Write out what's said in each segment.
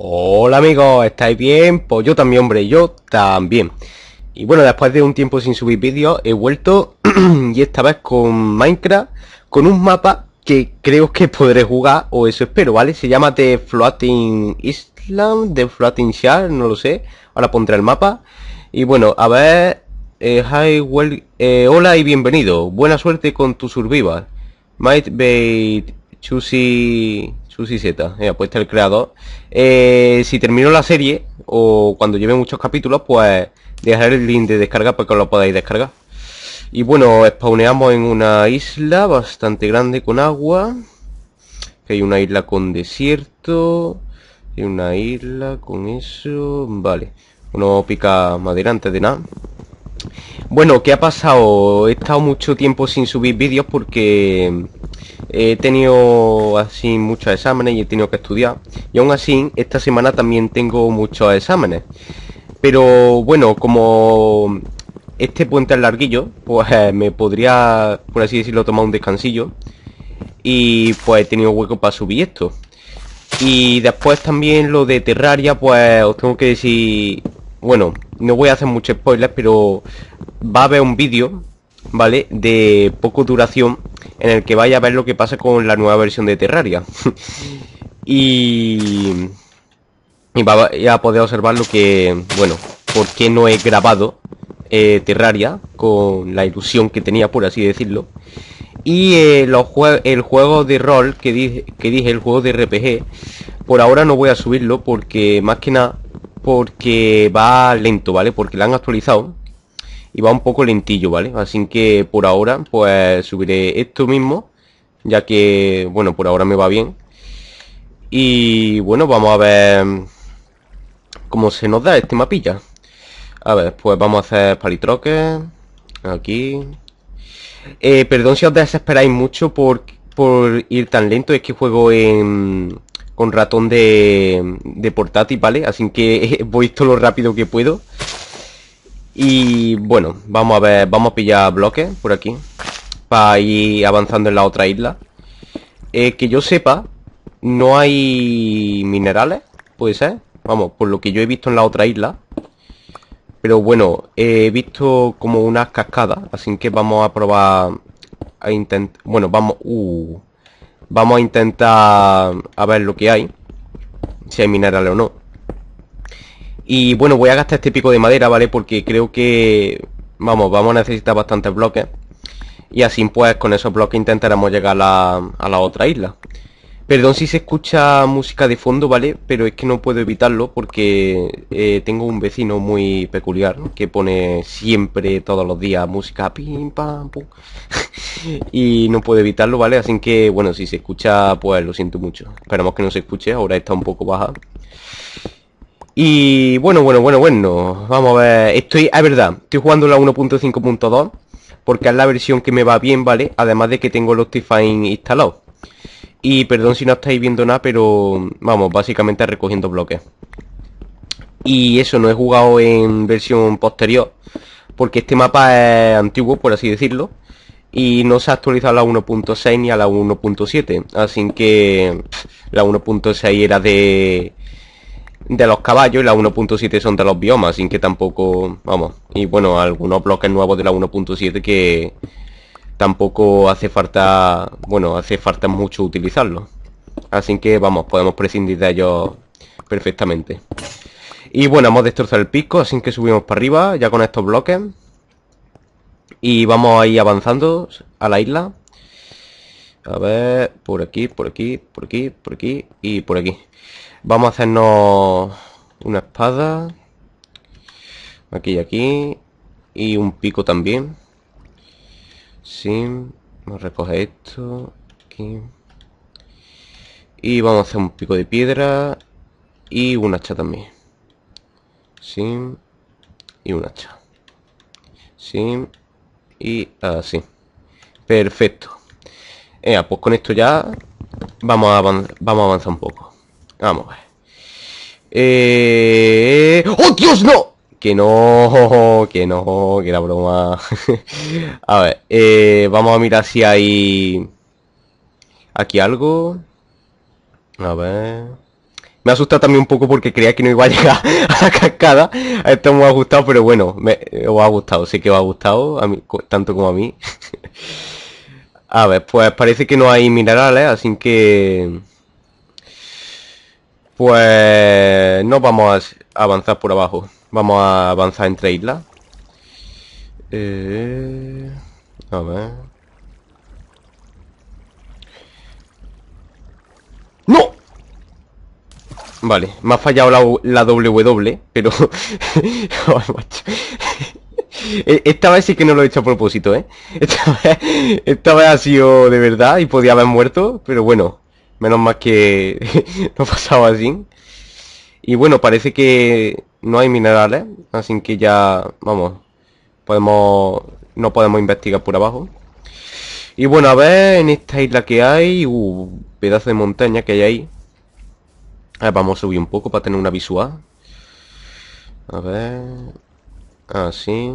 Hola amigos, ¿estáis bien? Pues yo también, hombre, yo también. Y bueno, después de un tiempo sin subir vídeos, he vuelto y esta vez con Minecraft, con un mapa que creo que podré jugar, o eso espero, ¿vale? Se llama The Floating Island, The Floating Shard, no lo sé. Ahora pondré el mapa. Y bueno, a ver... Eh, hi, eh, hola y bienvenido. Buena suerte con tu survival. Might be choosy Susi Z, eh, pues este el creador. Eh, si termino la serie, o cuando lleve muchos capítulos, pues dejaré el link de descarga para que lo podáis descargar. Y bueno, spawneamos en una isla bastante grande con agua. Que hay una isla con desierto. Hay una isla con eso. Vale. Uno pica madera antes de nada. Bueno, ¿qué ha pasado? He estado mucho tiempo sin subir vídeos porque he tenido así muchos exámenes y he tenido que estudiar. Y aún así, esta semana también tengo muchos exámenes. Pero bueno, como este puente es larguillo, pues me podría, por así decirlo, tomar un descansillo. Y pues he tenido hueco para subir esto. Y después también lo de Terraria, pues os tengo que decir... Bueno, no voy a hacer mucho spoilers, pero va a haber un vídeo, ¿vale? De poco duración en el que vaya a ver lo que pasa con la nueva versión de Terraria. y... Y va a poder observar lo que, bueno, por qué no he grabado eh, Terraria con la ilusión que tenía, por así decirlo. Y eh, el juego de rol que dije, que dije, el juego de RPG, por ahora no voy a subirlo porque más que nada porque va lento, ¿vale? Porque la han actualizado y va un poco lentillo, ¿vale? Así que por ahora pues subiré esto mismo, ya que, bueno, por ahora me va bien. Y bueno, vamos a ver cómo se nos da este mapilla. A ver, pues vamos a hacer palitroques. Aquí. Eh, perdón si os desesperáis mucho por, por ir tan lento, es que juego en con ratón de, portátil, ¿vale? Así que voy todo lo rápido que puedo. Y bueno, vamos a ver, vamos a pillar bloques por aquí. Para ir avanzando en la otra isla. Eh, que yo sepa, no hay minerales, puede ser. Vamos, por lo que yo he visto en la otra isla. Pero bueno, he visto como unas cascadas, así que vamos a probar a intentar... Bueno, vamos... Uh, Vamos a intentar a ver lo que hay. Si hay minerales o no. Y bueno, voy a gastar este pico de madera, ¿vale? Porque creo que... Vamos, vamos a necesitar bastantes bloques. Y así pues con esos bloques intentaremos llegar a la otra isla. Perdón si se escucha música de fondo, ¿vale? Pero es que no puedo evitarlo porque eh, tengo un vecino muy peculiar que pone siempre, todos los días, música pim, pam, pum. y no puedo evitarlo, ¿vale? Así que, bueno, si se escucha, pues lo siento mucho. Esperamos que no se escuche, ahora está un poco baja. Y bueno, bueno, bueno, bueno, vamos a ver. Estoy, es verdad, estoy jugando la 1.5.2 porque es la versión que me va bien, ¿vale? Además de que tengo el Optifine instalado. Y perdón si no estáis viendo nada, pero vamos, básicamente recogiendo bloques. Y eso, no he jugado en versión posterior, porque este mapa es antiguo, por así decirlo. Y no se ha actualizado a la 1.6 ni a la 1.7. Así que la 1.6 era de, de los caballos y la 1.7 son de los biomas. Así que tampoco, vamos. Y bueno, algunos bloques nuevos de la 1.7 que tampoco hace falta, bueno, hace falta mucho utilizarlo. Así que vamos, podemos prescindir de ellos perfectamente. Y bueno, hemos destrozado el pico, así que subimos para arriba, ya con estos bloques. Y vamos a ir avanzando a la isla. A ver, por aquí, por aquí, por aquí, por aquí y por aquí. Vamos a hacernos una espada. Aquí y aquí. Y un pico también. Sí, vamos a recoger esto aquí. Y vamos a hacer un pico de piedra y un hacha también. Sí, y un hacha. Sí, y así. Perfecto. Pues con esto ya vamos a, vamos a avanzar un poco. Vamos a ver. Eh... ¡Oh, Dios, no! Que no, que no, que era broma. a ver, eh, vamos a mirar si hay... Aquí algo. A ver... Me ha asustado también un poco porque creía que no iba a llegar a la cascada. Esto me ha gustado, pero bueno, me ha gustado. Sé que os ha gustado, a mí, tanto como a mí. a ver, pues parece que no hay minerales, así que... Pues no vamos a avanzar por abajo. Vamos a avanzar entre islas. Eh... A ver. ¡No! Vale, me ha fallado la, la W, pero... E, esta vez sí que no lo he hecho a propósito, ¿eh? Esta vez, esta vez ha sido de verdad y podía haber muerto, pero bueno, menos mal que no pasaba así. Y bueno, parece que no hay minerales, así que ya, vamos, podemos, no podemos investigar por abajo. Y bueno, a ver, en esta isla que hay, uh, pedazo de montaña que hay ahí. A ver, vamos a subir un poco para tener una visual. A ver... Así.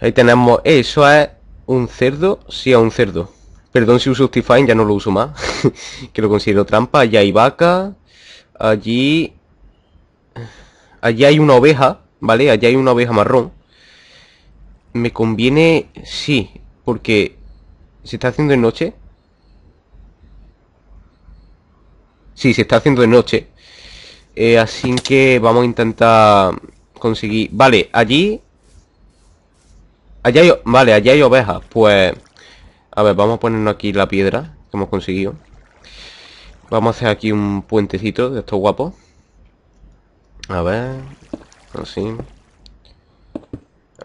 Ahí tenemos... Eso es un cerdo. Sí, es un cerdo. Perdón si uso Optifine, ya no lo uso más. que lo considero trampa. Allá hay vaca. Allí... Allí hay una oveja, ¿vale? Allí hay una oveja marrón. Me conviene... Sí, porque... ¿Se está haciendo de noche? Sí, se está haciendo de noche. Eh, así que vamos a intentar conseguir... Vale, allí... Allá hay... Vale, allá hay ovejas. Pues... A ver, vamos a ponernos aquí la piedra que hemos conseguido. Vamos a hacer aquí un puentecito de estos guapos. A ver. Así.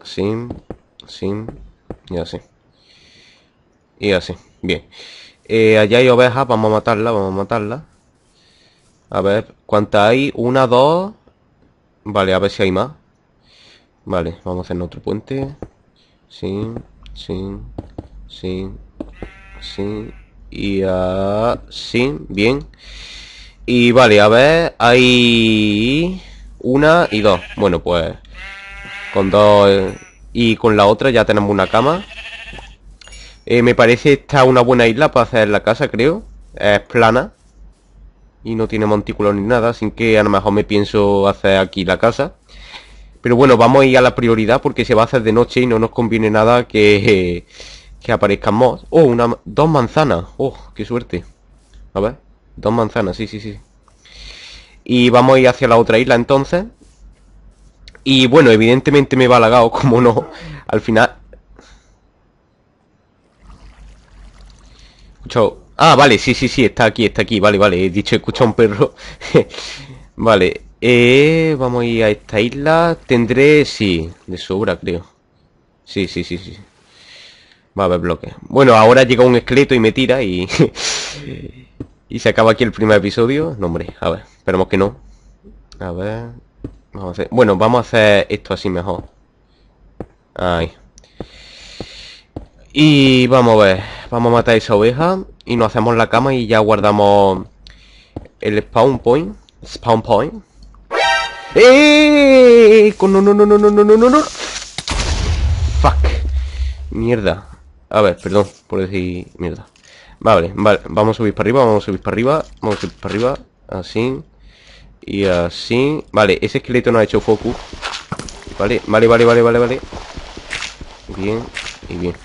Así. Así. Y así. Y así. Bien. Eh, allá hay ovejas. Vamos a matarla. Vamos a matarla. A ver. ¿Cuántas hay? Una, dos. Vale, a ver si hay más. Vale, vamos a hacer otro puente. Sí. Sí. Sí. Sí y así, bien. Y vale, a ver, hay una y dos. Bueno, pues con dos y con la otra ya tenemos una cama. Eh, me parece esta una buena isla para hacer la casa, creo. Es plana. Y no tiene montículos ni nada, así que a lo mejor me pienso hacer aquí la casa. Pero bueno, vamos a ir a la prioridad porque se va a hacer de noche y no nos conviene nada que que aparezcan mods. Oh, una, dos manzanas. Oh, qué suerte. A ver, dos manzanas, sí, sí, sí. Y vamos a ir hacia la otra isla entonces. Y bueno, evidentemente me va halagado, como no. Al final... Escucho... Ah, vale, sí, sí, sí, está aquí, está aquí. Vale, vale, he dicho, escucha un perro. vale, eh, vamos a ir a esta isla. Tendré, sí, de sobra, creo. Sí, sí, sí, sí. Va a haber bloque. Bueno, ahora llega un esqueleto y me tira y... y se acaba aquí el primer episodio. No, hombre, a ver, esperemos que no. A ver... Vamos a hacer... Bueno, vamos a hacer esto así mejor. Ahí. Y vamos a ver. Vamos a matar a esa oveja. Y nos hacemos la cama y ya guardamos el spawn point. Spawn point. ¡Eh! No, no, no, no, no, no, no, no, no. Fuck. Mierda. A ver, perdón por decir mierda. Vale, vale, vamos a subir para arriba, vamos a subir para arriba, vamos a subir para arriba, así. Y así. Vale, ese esqueleto no ha hecho focus. Vale, vale, vale, vale, vale, vale. Bien, y bien.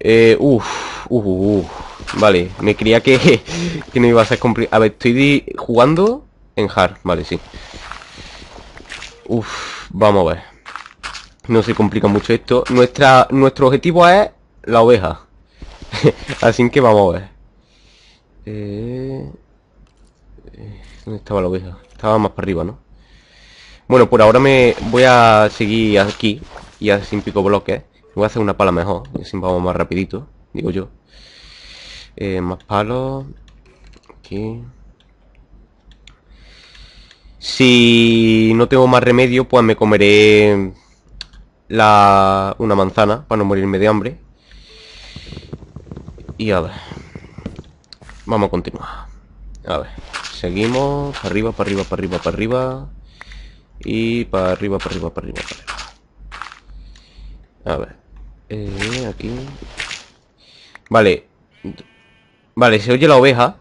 Eh, uff, uff, uff. Vale, me creía que, que no iba a ser complicado. A ver, estoy jugando en hard, vale, sí. Uff, vamos a ver. No se complica mucho esto. Nuestra, nuestro objetivo es la oveja. Así que vamos a ver. Eh, eh... ¿Dónde estaba la oveja? Estaba más para arriba, ¿no? Bueno, por ahora me voy a seguir aquí y así pico bloques. Voy a hacer una pala mejor, así vamos más rapidito, digo yo. Eh, más palos. Aquí. Si no tengo más remedio, pues me comeré la, una manzana para no morirme de hambre. Y a ver. Vamos a continuar. A ver. Seguimos. Para arriba, para arriba, para arriba, para arriba. Y para arriba, para arriba, para arriba, para arriba. A ver. Eh, aquí. Vale. Vale, se oye la oveja.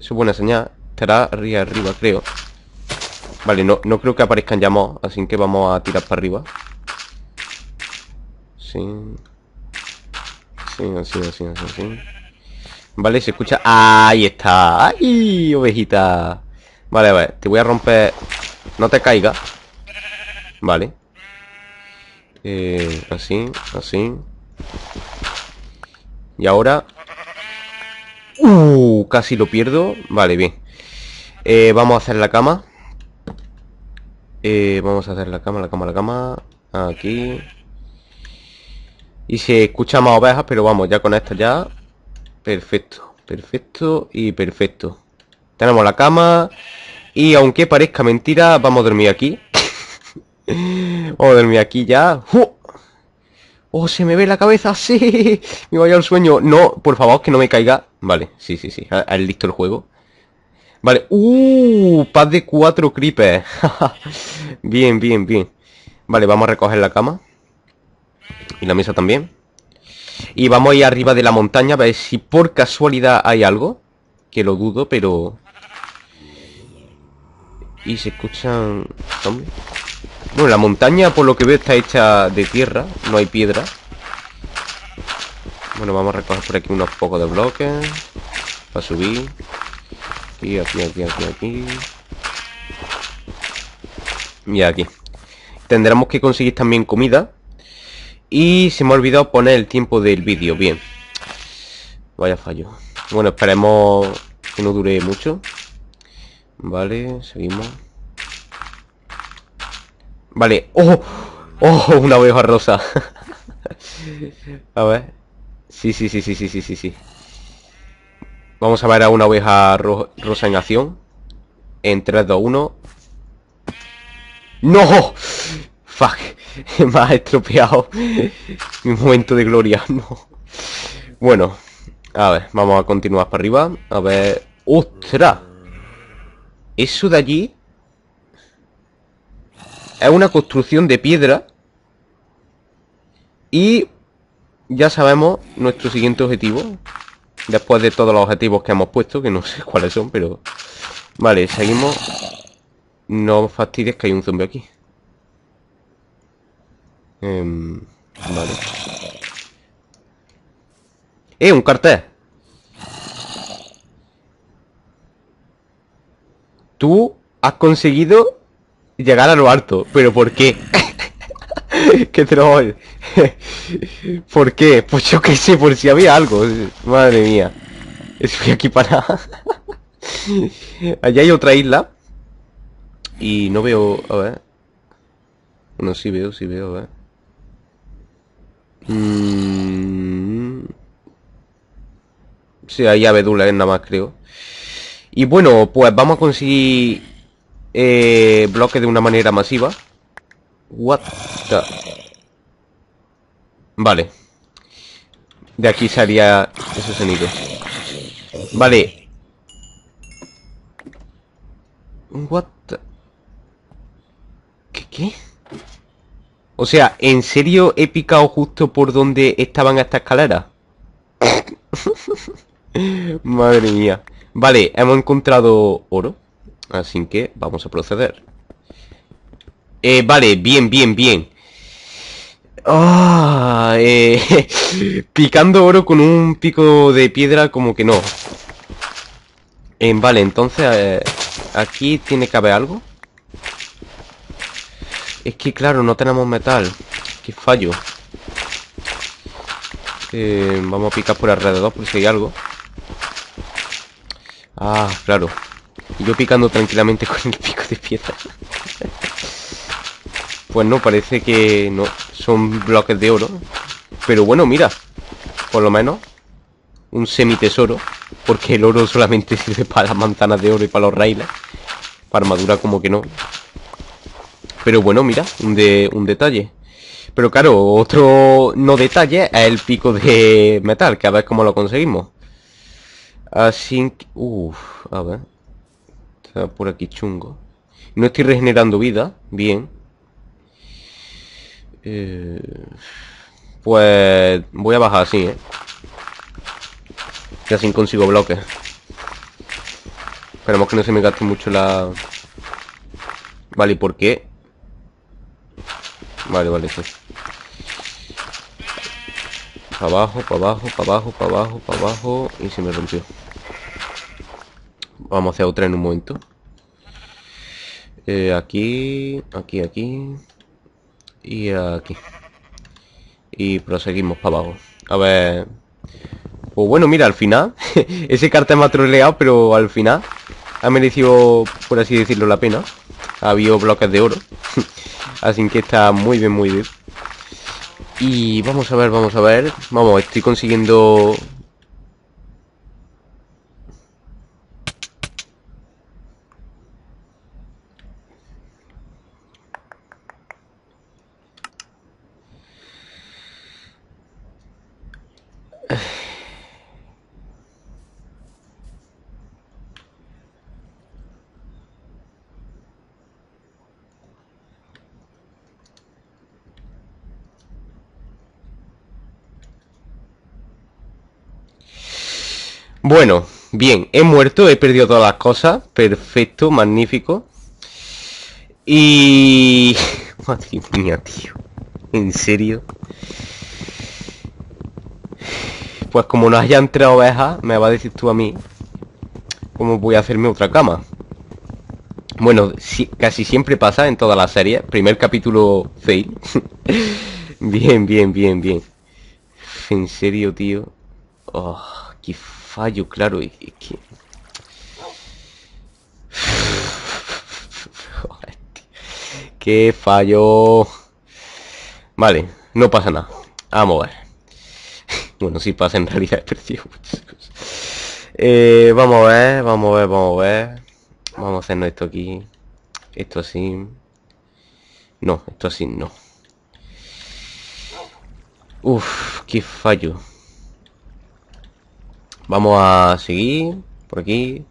Es buena señal. Estará arriba, arriba, creo. Vale, no, no creo que aparezcan llamados, así que vamos a tirar para arriba. Sí. Sí, así, así, así, así. Vale, se escucha... ¡Ahí está! ¡Ay, ovejita! Vale, ver, te voy a romper... No te caiga Vale. Eh, Así, así. Y ahora Uh, casi lo pierdo. Vale, bien. Eh, Vamos a hacer la cama. Eh, Vamos a hacer la cama, la cama, la cama. Aquí Y se escucha más ovejas Pero vamos, ya con esta ya Perfecto, perfecto y perfecto. Tenemos la cama Y aunque parezca mentira Vamos a dormir aquí. Vamos a dormir aquí ya. Oh, se me ve la cabeza, sí Me vaya al sueño. No, por favor, que no me caiga. Vale, sí, sí, sí, listo el juego. Vale, uh, paz de cuatro creepers. Bien, bien, bien. Vale, vamos a recoger la cama Y la mesa también. Y vamos a ir arriba de la montaña A ver si por casualidad hay algo Que lo dudo, pero... Y se escuchan... Bueno, la montaña por lo que veo está hecha de tierra No hay piedra. Bueno, vamos a recoger por aquí unos pocos de bloques Para subir. Aquí, aquí, aquí, aquí, aquí. Y aquí. Tendremos que conseguir también comida Y se me ha olvidado poner el tiempo del vídeo Bien. Vaya fallo. Bueno, esperemos que no dure mucho. Vale, seguimos. Vale, ¡oh! ¡Oh! Una oveja rosa. A ver. Sí, sí, sí, sí, sí, sí, sí, sí. Vamos a ver a una oveja rosa en acción. En 3, 2, 1 ¡No! Fuck Me ha estropeado Mi momento de gloria No. Bueno A ver, vamos a continuar para arriba A ver ¡Ostras! Eso de allí es una construcción de piedra y ya sabemos nuestro siguiente objetivo después de todos los objetivos que hemos puesto que no sé cuáles son pero vale seguimos. No fastidies que hay un zombie aquí em, vale eh un cartel tú has conseguido llegar a lo alto. ¿Pero por qué? ¿Qué troll? ¿Por qué? Pues yo qué sé, por si había algo. Madre mía. Estoy aquí para... Allá hay otra isla. Y no veo... A ver. No, sí veo, sí veo, a. Mm. Sí, hay abedulas nada más, creo. Y bueno, pues vamos a conseguir eh, bloque de una manera masiva. What the... Vale. De aquí salía ese sonido. Vale. What the... ¿Qué, qué? O sea, ¿en serio he picado justo por donde estaban estas escaleras? Madre mía. Vale, hemos encontrado oro. Así que vamos a proceder eh, Vale, bien, bien, bien eh, Picando oro con un pico de piedra como que no eh, Vale, entonces eh, Aquí tiene que haber algo Es que claro, no tenemos metal Qué fallo eh, Vamos a picar por alrededor por si hay algo Ah, claro y yo picando tranquilamente con el pico de piedra. pues no, parece que no. Son bloques de oro. Pero bueno, mira. Por lo menos. Un semitesoro. Porque el oro solamente sirve para las manzanas de oro y para los raíles. Para armadura como que no. Pero bueno, mira. Un, un detalle. Pero claro, otro no detalle es el pico de metal. Que a ver cómo lo conseguimos. Así que... Uff, a ver por aquí chungo. No estoy regenerando vida. Bien. Eh, pues voy a bajar así, ¿eh? Y así consigo bloques. Esperemos que no se me gaste mucho la... Vale, ¿y por qué? Vale, vale, sí. Para abajo, para abajo, para abajo, para abajo, para abajo. Y se me rompió. Vamos a hacer otra en un momento. Eh, aquí, aquí, aquí. Y aquí. Y proseguimos para abajo. A ver... Pues bueno, mira, al final... ese cartel me ha troleado, pero al final... Ha merecido, por así decirlo, la pena. Ha habido bloques de oro. así que está muy bien, muy bien. Y vamos a ver, vamos a ver. Vamos, estoy consiguiendo Bueno, bien, he muerto, he perdido todas las cosas. Perfecto, magnífico. Y... Madre mía, tío. ¿En serio? Pues como no haya entrado ovejas, me va a decir tú a mí cómo voy a hacerme otra cama. Bueno, casi siempre pasa en todas las series. Primer capítulo fail. bien, bien, bien, bien. En serio, tío. Oh, qué fallo, claro, es que... Qué fallo. Vale, no pasa nada. Vamos a ver. Bueno, sí pasa en realidad, eh, vamos a ver, vamos a ver, vamos a ver. Vamos a hacernos esto aquí. Esto así. No, esto así no. Uf, qué fallo. Vamos a seguir por aquí.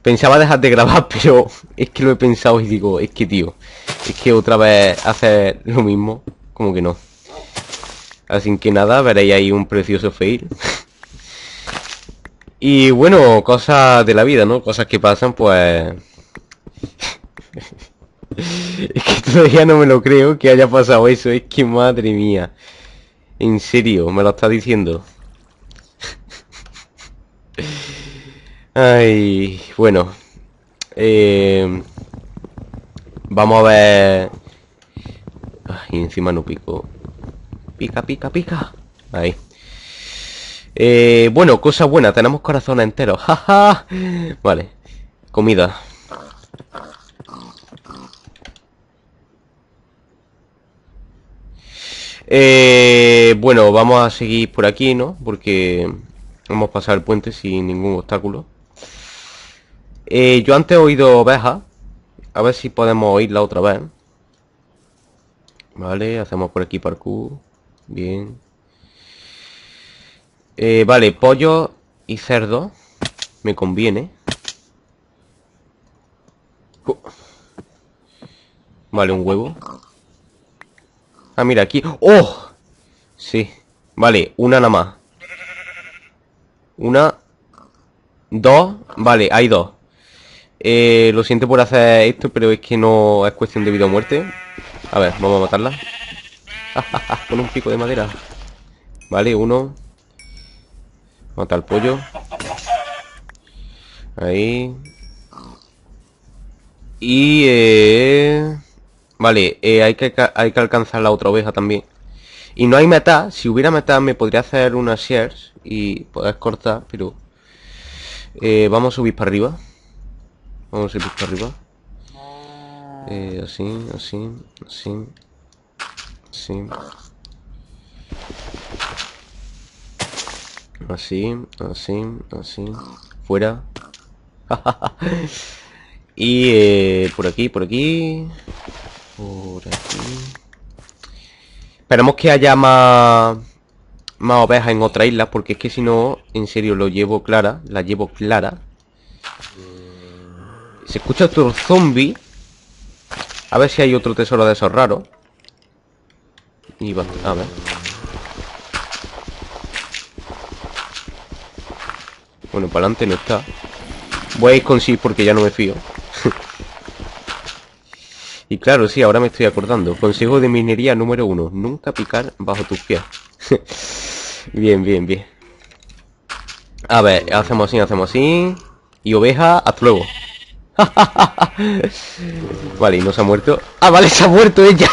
Pensaba dejar de grabar, pero es que lo he pensado y digo, es que tío, es que otra vez hacer lo mismo, como que no. Así que nada, veréis ahí un precioso fail. y bueno, cosas de la vida, ¿no? Cosas que pasan, pues... es que todavía no me lo creo que haya pasado eso, es que madre mía. En serio, me lo está diciendo. Ay, bueno. Eh, vamos a ver... Y encima no pico. Pica, pica, pica. Ahí. Eh, bueno, cosa buena. Tenemos corazón entero. Jaja. vale. Comida. Eh, bueno, vamos a seguir por aquí, ¿no? Porque hemos pasado el puente sin ningún obstáculo. Eh, yo antes he oído oveja. A ver si podemos oírla otra vez. Vale, hacemos por aquí parkour. Bien. Eh, vale, pollo y cerdo. Me conviene. Uh. Vale, un huevo. Ah, mira, aquí. ¡Oh! Sí. Vale, una nada más. Una. Dos. Vale, hay dos. Eh, lo siento por hacer esto, pero es que no es cuestión de vida o muerte. A ver, vamos a matarla. Con un pico de madera. Vale, uno. Mata al pollo. Ahí. Y... Eh... Vale, eh, hay, que, hay que alcanzar la otra oveja también. Y no hay meta. Si hubiera meta me podría hacer unas shares y poder cortar, pero... Eh, vamos a subir para arriba. Vamos a ir para arriba. Eh, así, así, así. Así. Así, así, así. Fuera. y eh, por aquí, por aquí. Por aquí. Esperemos que haya más más ovejas en otra isla porque es que si no, en serio, lo llevo clara, la llevo clara. Se escucha otro zombie. A ver si hay otro tesoro de esos raros. Y va, a ver. Bueno, para adelante no está. Voy a ir con sí porque ya no me fío. Y claro, sí, ahora me estoy acordando. Consejo de minería número uno. Nunca picar bajo tus pies. bien, bien, bien. A ver, hacemos así, hacemos así. Y oveja, hasta luego. vale, y no se ha muerto. Ah, vale, se ha muerto ella.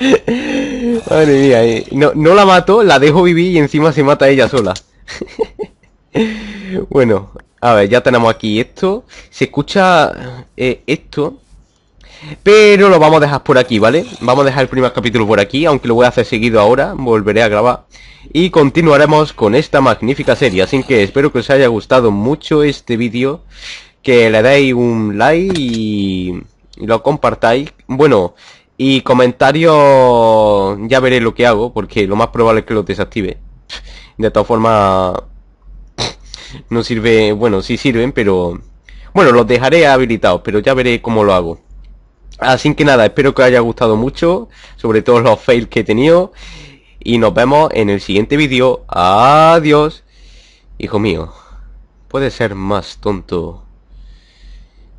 Madre mía, eh. no, no la mato, la dejo vivir y encima se mata ella sola. bueno, a ver, ya tenemos aquí esto. Se escucha eh, esto. Pero lo vamos a dejar por aquí, ¿vale? Vamos a dejar el primer capítulo por aquí, aunque lo voy a hacer seguido ahora. Volveré a grabar. Y continuaremos con esta magnífica serie. Así que espero que os haya gustado mucho este vídeo. Que le deis un like y, lo compartáis. Bueno, y comentarios ya veré lo que hago, porque lo más probable es que lo desactive. De todas formas, no sirve, bueno, sí sirven, pero... Bueno, los dejaré habilitados, pero ya veré cómo lo hago. Así que nada, espero que os haya gustado mucho, sobre todo los fails que he tenido. Y nos vemos en el siguiente vídeo. Adiós. Hijo mío, ¿puedes ser más tonto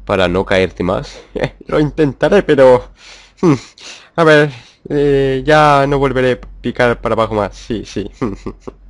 para no caerte más? lo intentaré, pero... A ver, eh, ya no volveré a picar para abajo más. Sí, sí.